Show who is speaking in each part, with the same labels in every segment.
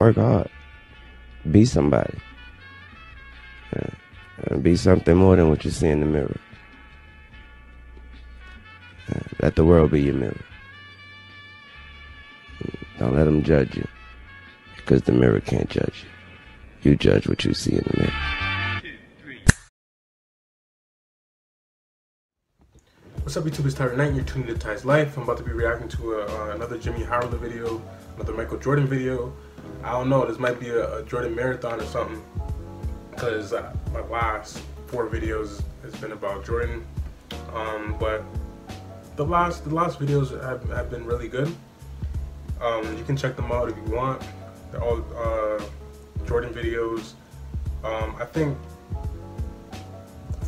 Speaker 1: Work hard. Be somebody. Yeah. Be something more than what you see in the mirror. Yeah. Let the world be your mirror. Don't let them judge you. Because the mirror can't judge you. You judge what you see in the mirror.
Speaker 2: What's up YouTube, it's Tyler Knight, you're tuning to Ty's Life. I'm about to be reacting to a, uh, another Jimmy Howler video, another Michael Jordan video. I don't know, this might be a, a Jordan marathon or something. Because uh, my last four videos has been about Jordan. Um, but the last the last videos have, have been really good. Um, you can check them out if you want. They're all uh, Jordan videos. Um, I think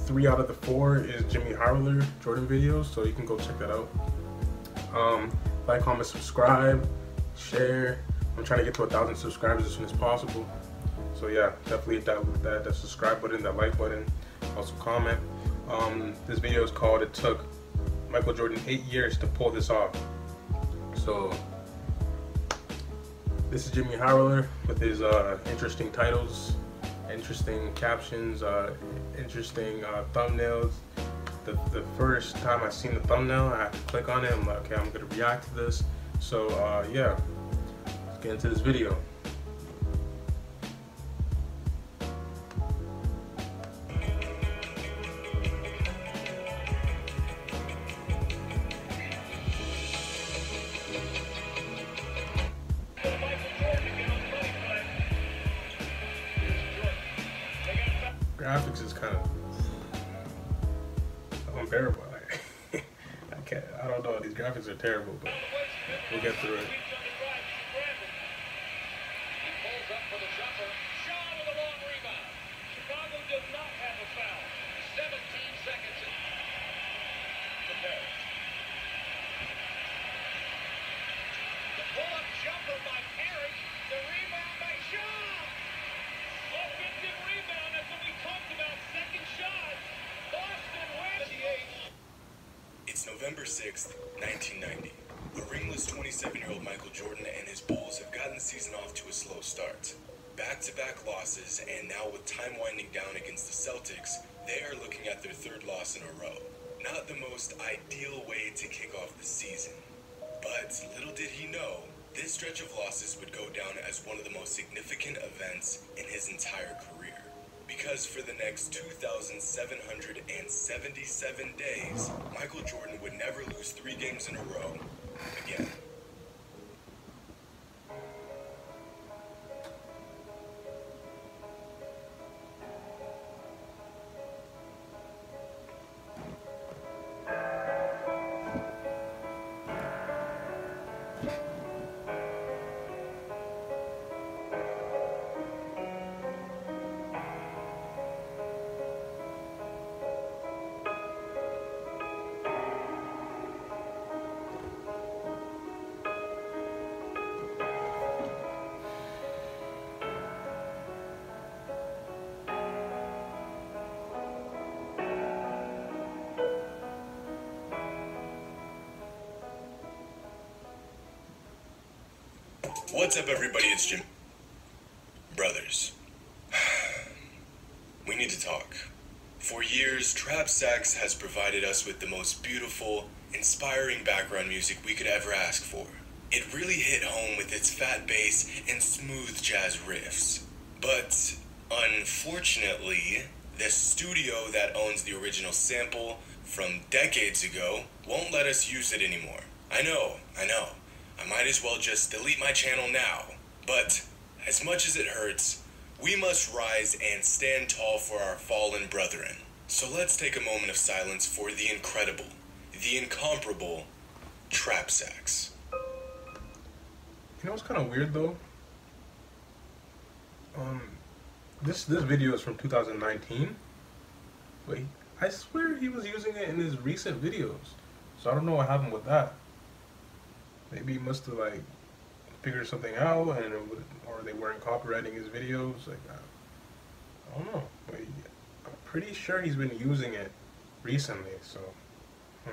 Speaker 2: three out of the four is Jimmy Howler Jordan videos, so you can go check that out. Um, like, comment, subscribe, share. I'm trying to get to a thousand subscribers as soon as possible. So yeah, definitely hit that with that, that subscribe button, that like button, also comment. Um, this video is called "It Took Michael Jordan Eight Years to Pull This Off." So this is Jimmy Howler with his uh, interesting titles interesting captions, uh, interesting uh, thumbnails. The, the first time I seen the thumbnail, I had to click on it. I'm like, okay, I'm gonna react to this. So uh, yeah, let's get into this video. Terrible, but
Speaker 3: 6th, 1990. A ringless 27-year-old Michael Jordan and his Bulls have gotten the season off to a slow start. Back-to-back losses, and now with time winding down against the Celtics, they are looking at their third loss in a row. Not the most ideal way to kick off the season. But little did he know, this stretch of losses would go down as one of the most significant events in his entire career. Because for the next 2,777 days, Michael Jordan would three games in a row again. What's up, everybody? It's Jim. Brothers. We need to talk. For years, Trap Sax has provided us with the most beautiful, inspiring background music we could ever ask for. It really hit home with its fat bass and smooth jazz riffs. But unfortunately, the studio that owns the original sample from decades ago won't let us use it anymore. I know, I know. I might as well just delete my channel now. But as much as it hurts, we must rise and stand tall for our fallen brethren. So let's take a moment of silence for the incredible, the incomparable Trap Sax.
Speaker 2: You know what's kind of weird though? Um, this this video is from 2019. Wait, I swear he was using it in his recent videos. So I don't know what happened with that. Maybe he must have like figured something out, and would, or they weren't copywriting his videos. Like I, I don't know. But I'm pretty sure he's been using it recently. So. hmm.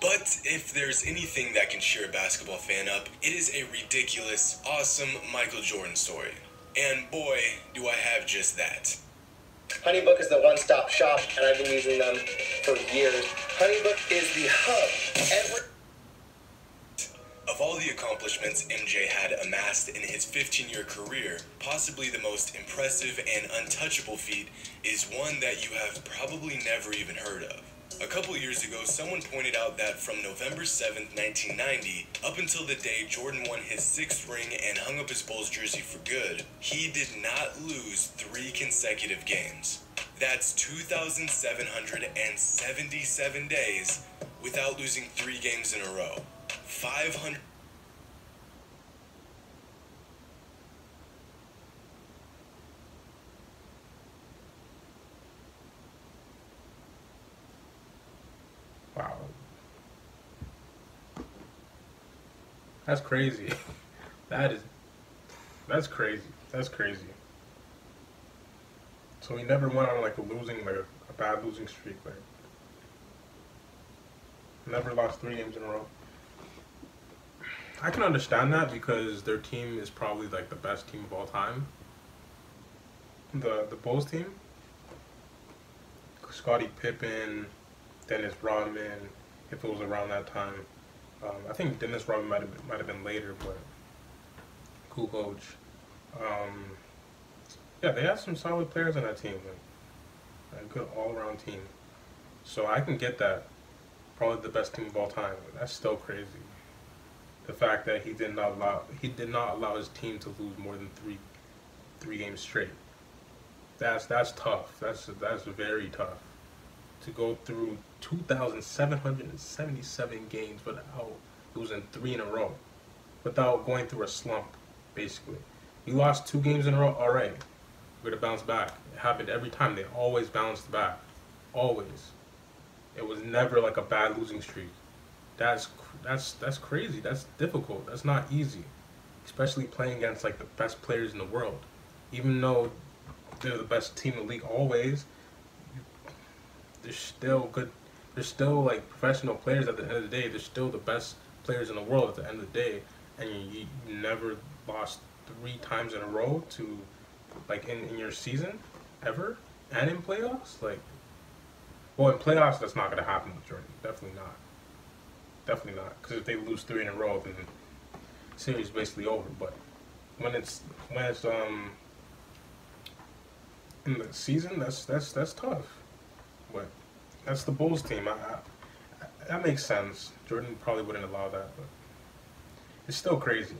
Speaker 3: But if there's anything that can cheer a basketball fan up, it is a ridiculous, awesome Michael Jordan story. And boy, do I have just that.
Speaker 4: HoneyBook is the one-stop shop, and I've been using them for years. HoneyBook is the hub. Every
Speaker 3: Of all the accomplishments MJ had amassed in his 15 year career, possibly the most impressive and untouchable feat is one that you have probably never even heard of. A couple years ago, someone pointed out that from November 7th, 1990, up until the day Jordan won his sixth ring and hung up his Bulls jersey for good, he did not lose three consecutive games. That's 2,777 days without losing three games in a row. 500.
Speaker 2: That's crazy. That is that's crazy. That's crazy. So he never went on like a losing like a, a bad losing streak like never lost three games in a row. I can understand that because their team is probably like the best team of all time. The the Bulls team. Scottie Pippen, Dennis Rodman, if it was around that time. Um, I think Dennis Rodman might have might have been later, but Kukoc. Um, yeah, they have some solid players on that team, like, a good all around team. So I can get that. Probably the best team of all time. That's still crazy. The fact that he did not allow he did not allow his team to lose more than three three games straight. That's that's tough. That's that's very tough to go through 2,777 games without losing three in a row, without going through a slump, basically. You lost two games in a row, all right, we're gonna bounce back. It happened every time. They always bounced back, always. It was never like a bad losing streak. That's that's that's crazy. That's difficult. That's not easy, especially playing against like the best players in the world. Even though they're the best team in the league always, they're still good. They're still like professional players at the end of the day. They're still the best players in the world at the end of the day, and you, you never lost three times in a row to like in, in your season ever and in playoffs. Like, well, in playoffs that's not gonna happen with Jordan. Definitely not. Definitely not. Because if they lose three in a row, then the series basically over. But when it's when it's um in the season, that's that's that's tough. But that's the Bulls team. I, I, that makes sense. Jordan probably wouldn't allow that, but it's still crazy.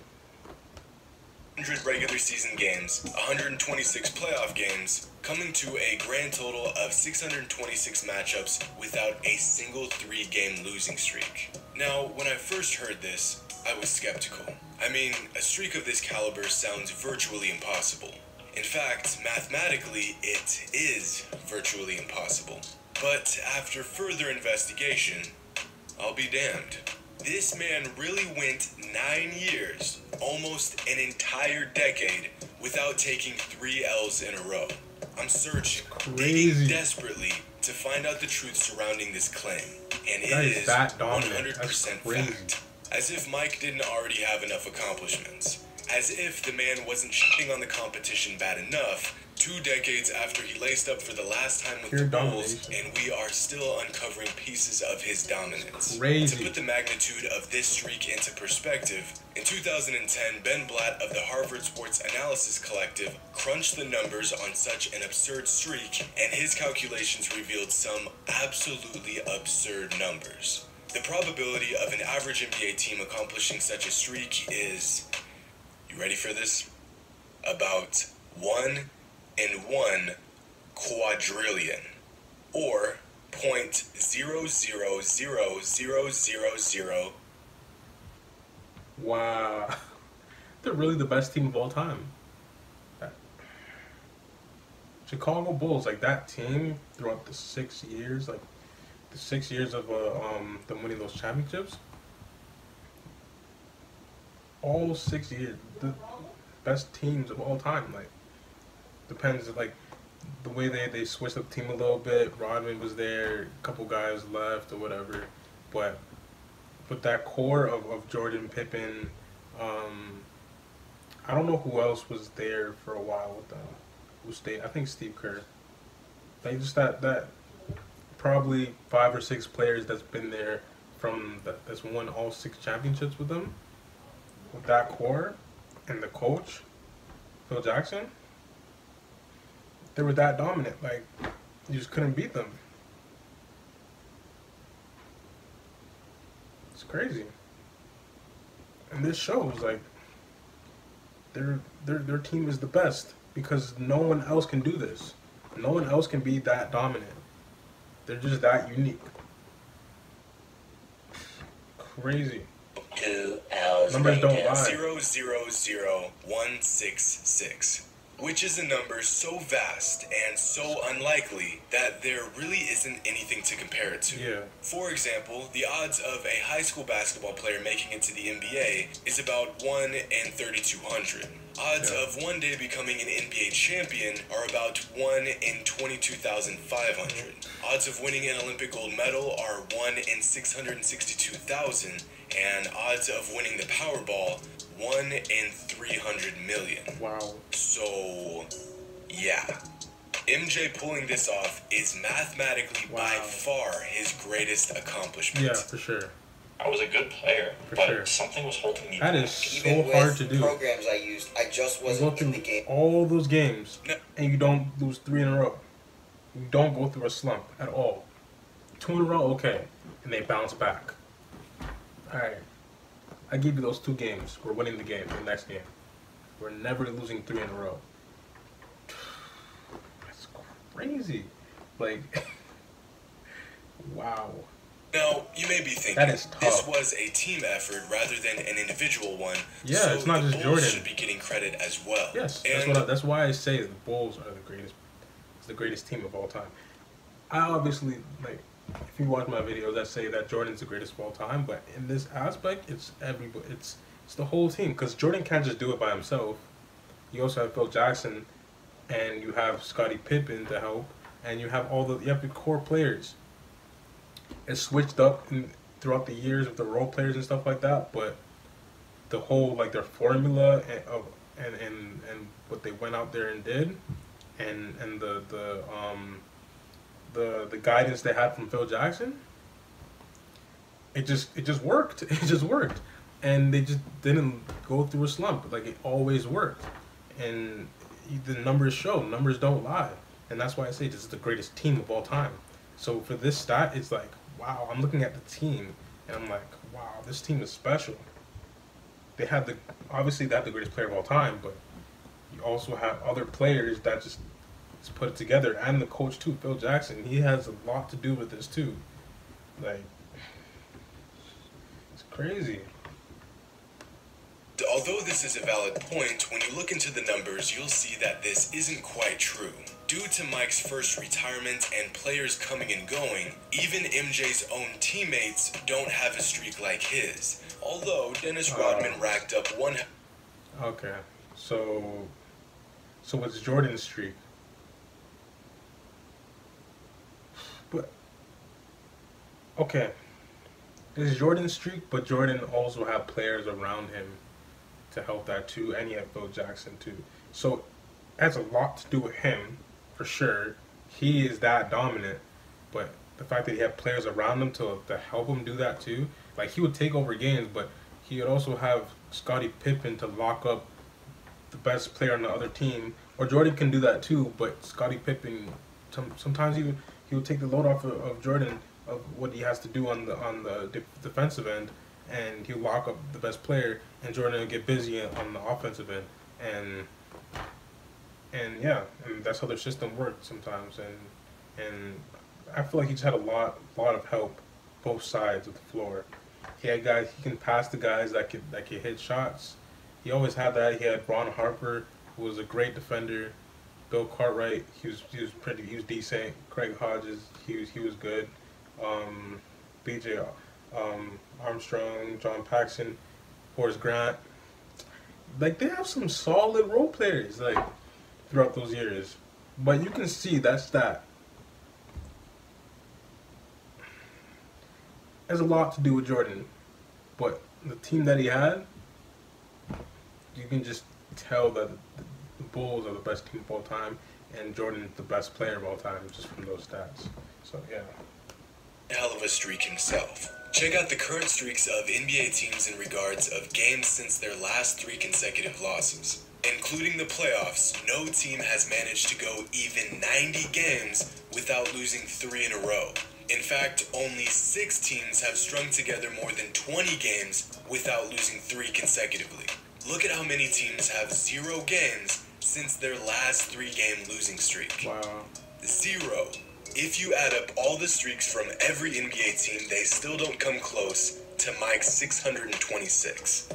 Speaker 3: 100 regular season games, 126 playoff games, coming to a grand total of 626 matchups without a single three game losing streak. Now, when I first heard this, I was skeptical. I mean, a streak of this caliber sounds virtually impossible. In fact, mathematically, it is virtually impossible. But after further investigation, I'll be damned. This man really went nine years, almost an entire decade, without taking three L's in a row. I'm searching,
Speaker 2: Crazy.
Speaker 3: digging desperately to find out the truth surrounding this claim. And it
Speaker 2: That is
Speaker 3: is
Speaker 2: that dominant.
Speaker 3: 100%
Speaker 2: That's
Speaker 3: fact. As if Mike didn't already have enough accomplishments. As if the man wasn't shitting on the competition bad enough, two decades after he laced up for the last time with
Speaker 2: Pure
Speaker 3: the Bulls, and we are still uncovering pieces of his dominance.
Speaker 2: Crazy.
Speaker 3: To put the magnitude of this streak into perspective, in 2010, Ben Blatt of the Harvard Sports Analysis Collective crunched the numbers on such an absurd streak, and his calculations revealed some absolutely absurd numbers. The probability of an average NBA team accomplishing such a streak is. You ready for this? About 1 in 1 quadrillion. Or point zero zero zero zero zero zero
Speaker 2: Wow. They're really the best team of all time. Chicago Bulls, like that team throughout the six years, like the six years of uh, um them winning those championships. All six years, the best teams of all time. Like depends like the way they they switched up the team a little bit. Rodman was there, a couple guys left or whatever, but with that core of, of Jordan Pippen, um, I don't know who else was there for a while with them. Who stayed? I think Steve Kerr. Like just that that probably five or six players that's been there from that that's won all six championships with them. With that core and the coach, Phil Jackson, they were that dominant. Like you just couldn't beat them. It's crazy. And this shows like their their their team is the best because no one else can do this. No one else can be that dominant. They're just that unique. Crazy.
Speaker 3: Two hours
Speaker 2: Numbers don't lie.
Speaker 3: Zero zero zero one six six. Which is a number so vast and so unlikely that there really isn't anything to compare it to.
Speaker 2: Yeah.
Speaker 3: For example, the odds of a high school basketball player making it to the NBA is about 1 in 3,200. Odds
Speaker 2: Yeah.
Speaker 3: of one day becoming an NBA champion are about 1 in 22,500. Odds of winning an Olympic gold medal are 1 in 662,000. And odds of winning the Powerball, 1 in 300 million.
Speaker 2: Wow.
Speaker 3: So, yeah. MJ pulling this off is mathematically by far his greatest accomplishment.
Speaker 2: Yeah, for sure.
Speaker 5: I was a good player,
Speaker 2: For
Speaker 5: but
Speaker 2: sure.
Speaker 5: something was holding me
Speaker 2: That
Speaker 5: back.
Speaker 2: is so
Speaker 6: Even
Speaker 2: hard
Speaker 6: with
Speaker 2: to do.
Speaker 6: programs I used, I just wasn't in the
Speaker 2: through
Speaker 6: game.
Speaker 2: all those games
Speaker 3: No.
Speaker 2: and you don't lose three in a row. You don't go through a slump at all. Two in a row, okay, and they bounce back. All right, I give you those two games. We're winning the game. The next game, we're never losing three in a row. That's crazy. Like, wow.
Speaker 3: Now, you may be thinking
Speaker 2: That is
Speaker 3: this was a team effort rather than an individual one.
Speaker 2: Yeah,
Speaker 3: so
Speaker 2: it's not just
Speaker 3: Bulls
Speaker 2: Jordan.
Speaker 3: should be getting credit as well.
Speaker 2: Yes, that's
Speaker 3: and.
Speaker 2: I, that's why I say the Bulls are the greatest. It's the greatest team of all time. I obviously like. If you watch my videos, I say that Jordan's the greatest of all time. But in this aspect, it's everybody. It's it's the whole team because Jordan can't just do it by himself. You also have Phil Jackson, and you have Scottie Pippen to help, and you have all the you have the core players. It's switched up in, throughout the years with the role players and stuff like that, but the whole like their formula and of and, and and what they went out there and did and and the the um the the guidance they had from Phil Jackson it just it just worked. It just worked. And they just didn't go through a slump. Like it always worked. And the numbers show numbers don't lie. And that's why I say this is the greatest team of all time. So for this stat it's like wow I'm looking at the team and I'm like wow this team is special. They have the obviously they have the greatest player of all time, but you also have other players that just, just put it together, and the coach too, Phil Jackson. He has a lot to do with this too. Like, it's crazy.
Speaker 3: Although this is a valid point, when you look into the numbers, you'll see that this isn't quite true. Due to Mike's first retirement and players coming and going, even MJ's own teammates don't have a streak like his. Although Dennis
Speaker 2: Oh.
Speaker 3: Rodman racked up one
Speaker 2: Okay, so, so what's Jordan's streak. Okay, it's Jordan's streak, but Jordan also had players around him to help that too, and he had Phil Jackson too. So it has a lot to do with him, for sure. He is that dominant, but the fact that he had players around him to to help him do that too, like he would take over games, but he would also have Scottie Pippen to lock up the best player on the other team. Or Jordan can do that too, but Scottie Pippen, some, sometimes would, he would take the load off of, of Jordan of what he has to do on the on the de- defensive end, and he'll lock up the best player, and Jordan will get busy on the offensive end, and and yeah, and that's how their system worked sometimes, and and I feel like he just had a lot lot of help, both sides of the floor. He had guys he can pass the guys that could that could hit shots. He always had that. He had Ron Harper, who was a great defender. Bill Cartwright, he was he was pretty he was decent. Craig Hodges, he was he was good. Um, B.J. Um, Armstrong, John Paxson, Horace Grant. Like they have some solid role players like throughout those years, but you can see that stat has a lot to do with Jordan. But the team that he had, you can just tell that the Bulls are the best team of all time, and Jordan is the best player of all time just from those stats. So yeah.
Speaker 3: Hell of a streak himself. Check out the current streaks of NBA teams in regards of games since their last three consecutive losses. Including the playoffs, no team has managed to go even 90 games without losing three in a row. In fact, only six teams have strung together more than 20 games without losing three consecutively. Look at how many teams have zero games since their last three game losing streak.
Speaker 2: Wow.
Speaker 3: Zero. If you add up all the streaks from every NBA team, they still don't come close to Mike's 626.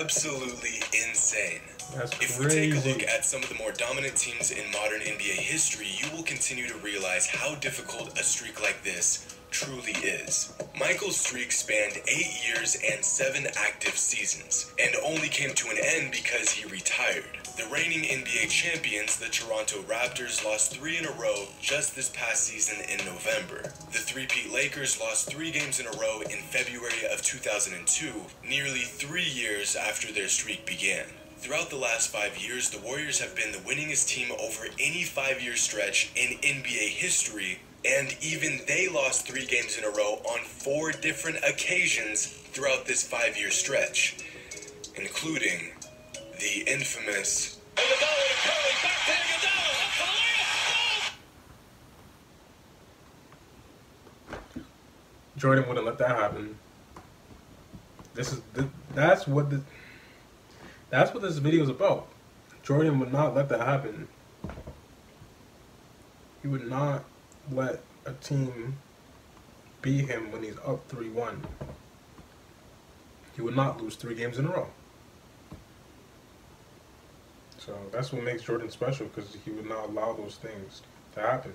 Speaker 3: Absolutely insane.
Speaker 2: That's
Speaker 3: If we take a look at some of the more dominant teams in modern NBA history, you will continue to realize how difficult a streak like this truly is. Michael's streak spanned eight years and seven active seasons, and only came to an end because he retired. The reigning NBA champions, the Toronto Raptors, lost three in a row just this past season in November. The three-peat Lakers lost three games in a row in February of 2002, nearly three years after their streak began. Throughout the last five years, the Warriors have been the winningest team over any five year stretch in NBA history, and even they lost three games in a row on four different occasions throughout this five year stretch, including the infamous
Speaker 2: Jordan wouldn't let that happen. This is th- that's what the that's what this video is about. Jordan would not let that happen. He would not let a team beat him when he's up three one. He would not lose three games in a row. So that's what makes Jordan special because he would not allow those things to happen.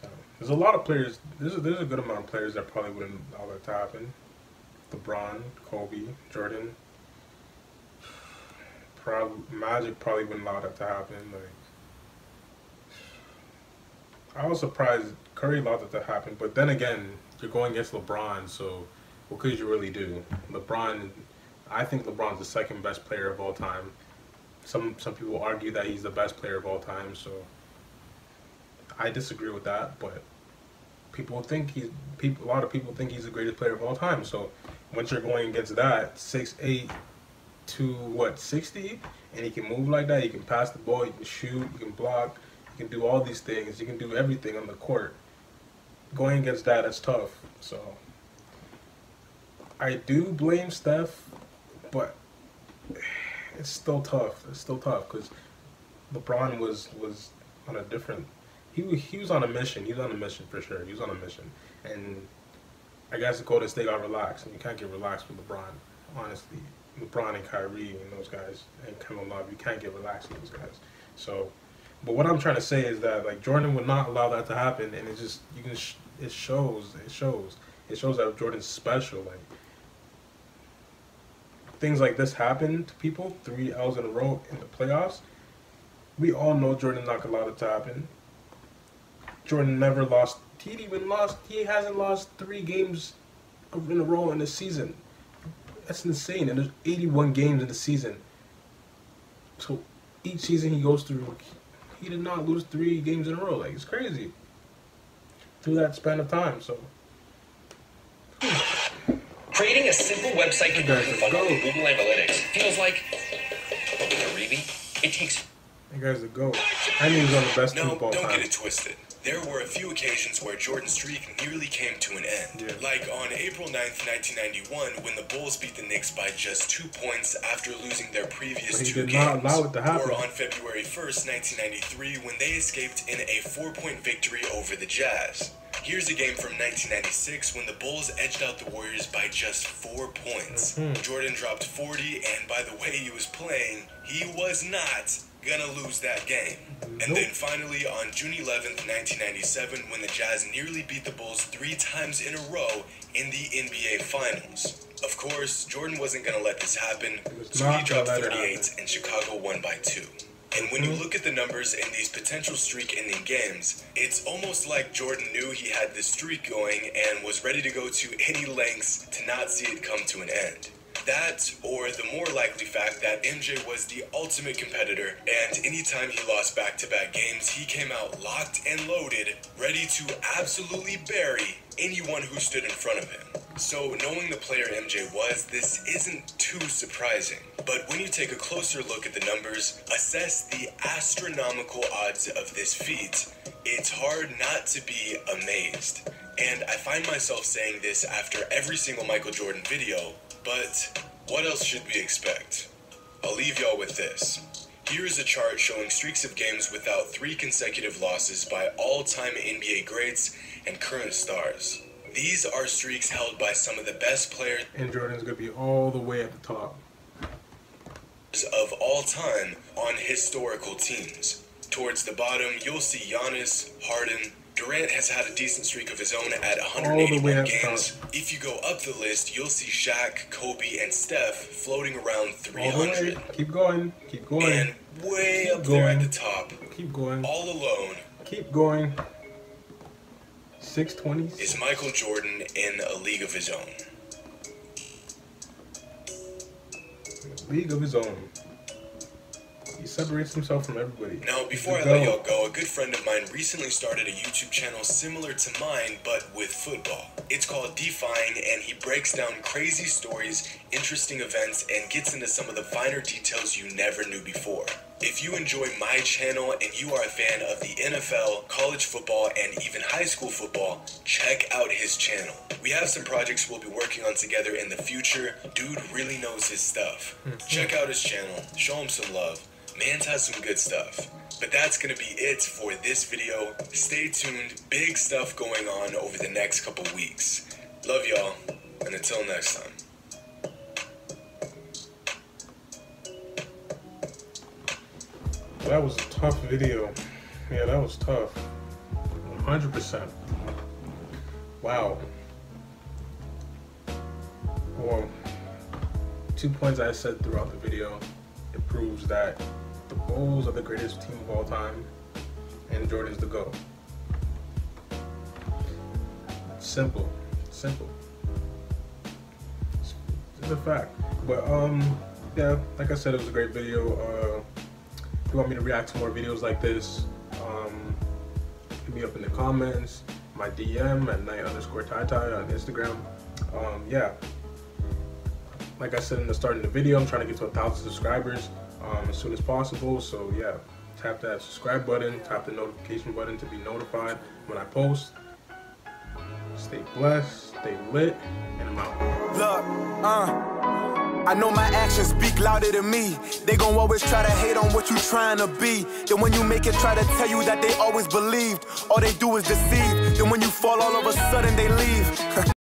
Speaker 2: So there's a lot of players. There's a, there's a good amount of players that probably wouldn't allow that to happen. LeBron, Kobe, Jordan. Probably Magic probably wouldn't allow that to happen. Like I was surprised Curry allowed that to happen, but then again, you're going against LeBron, so what could you really do? LeBron, I think LeBron's the second best player of all time. Some some people argue that he's the best player of all time, so I disagree with that, but people think he's people. A lot of people think he's the greatest player of all time. So once you're going against that, six eight to what sixty, and he can move like that. He can pass the ball. He can shoot. He can block. He can do all these things. He can do everything on the court. Going against that, that's tough. So I do blame Steph, but it's still tough. It's still tough because LeBron was was on a different. He he was on a mission. He was on a mission for sure. He was on a mission, and I guess the Golden State got relaxed, and you can't get relaxed with LeBron. Honestly, LeBron and Kyrie and those guys and Kevin Love, you can't get relaxed with those guys. So, but what I'm trying to say is that like Jordan would not allow that to happen, and it just you can sh- it shows it shows it shows that Jordan's special. Like things like this happen to people, three L's in a row in the playoffs. We all know Jordan not gonna allow it to happen. Jordan never lost. He even lost. He hasn't lost three games in a row in a season. That's insane. And there's 81 games in the season. So each season he goes through, he did not lose three games in a row. Like it's crazy. Through that span of time. So
Speaker 5: Creating a simple website conversion funnel in. Google Analytics feels like a. It takes
Speaker 2: that guy's a goat. And he was on the best
Speaker 3: No,
Speaker 2: of all
Speaker 3: don't
Speaker 2: time.
Speaker 3: get it twisted. There were a few occasions where Jordan's streak nearly came to an end.
Speaker 2: Yeah.
Speaker 3: Like on April 9th, 1991, when the Bulls beat the Knicks by just two points after losing their previous two
Speaker 2: did
Speaker 3: games.
Speaker 2: not allow it to happen.
Speaker 3: Or on February 1st, 1993, when they escaped in a four-point victory over the Jazz. Here's a game from 1996 when the Bulls edged out the Warriors by just four points.
Speaker 2: Mm-hmm.
Speaker 3: Jordan dropped 40, and by the way he was playing, he was not gonna lose that game. And
Speaker 2: Nope.
Speaker 3: then finally, on June 11th, 1997, when the Jazz nearly beat the Bulls three times in a row in the NBA Finals. Of course, Jordan wasn't going to let this happen, so he dropped 38
Speaker 2: happen.
Speaker 3: and Chicago won by two. And when you look at the numbers in these potential streak ending games, it's almost like Jordan knew he had this streak going and was ready to go to any lengths to not see it come to an end. That, or the more likely fact that MJ was the ultimate competitor, and anytime he lost back to back games, he came out locked and loaded, ready to absolutely bury anyone who stood in front of him. So, knowing the player MJ was, this isn't too surprising. But when you take a closer look at the numbers, assess the astronomical odds of this feat, it's hard not to be amazed. And I find myself saying this after every single Michael Jordan video, but what else should we expect? I'll leave y'all with this. Here is a chart showing streaks of games without three consecutive losses by all time NBA greats and current stars. These are streaks held by some of the best players
Speaker 2: And Jordan's gonna be all the way at the top.
Speaker 3: of all time on historical teams. Towards the bottom, you'll see Giannis, Harden. Durant has had a decent streak of his own at
Speaker 2: All
Speaker 3: 181 games. If you go up the list, you'll see Shaq, Kobe, and Steph floating around
Speaker 2: All the way.
Speaker 3: 300.
Speaker 2: Keep going. Keep going.
Speaker 3: And way
Speaker 2: Keep
Speaker 3: up there at
Speaker 2: going.
Speaker 3: the top,
Speaker 2: Keep going.
Speaker 3: all alone,
Speaker 2: Keep going. 620s.
Speaker 3: is Michael Jordan in a league of his own.
Speaker 2: League of his own. He separates himself from everybody.
Speaker 3: Now, before I let y'all go, a good friend of mine recently started a YouTube channel similar to mine, but with football. It's called Defying, and he breaks down crazy stories, interesting events, and gets into some of the finer details you never knew before. If you enjoy my channel and you are a fan of the NFL, college football, and even high school football, check out his channel. We have some projects we'll be working on together in the future. Dude really knows his stuff. Hmm. Check out his channel, show him some love. Mans has some good stuff. But that's gonna be it for this video. Stay tuned, big stuff going on over the next couple weeks. Love y'all, and until next time.
Speaker 2: That was a tough video. Yeah, that was tough. 100%. Wow. Well, two points I said throughout the video. It proves that the Bulls are the greatest team of all time, and Jordan's the GOAT. Simple. Simple. It's, a fact. But, um, yeah, like I said, it was a great video. Uh, if you want me to react to more videos like this, um, hit me up in the comments, my DM at night underscore tie tie on Instagram. Um, yeah. Like I said in the start of the video, I'm trying to get to a thousand subscribers um, as soon as possible. So yeah, tap that subscribe button, tap the notification button to be notified when I post. Stay blessed, stay lit, and I'm out.
Speaker 6: Look, uh. I know my actions speak louder than me. They gon' always try to hate on what you trying to be. Then when you make it, try to tell you that they always believed. All they do is deceive. Then when you fall, all of a sudden they leave.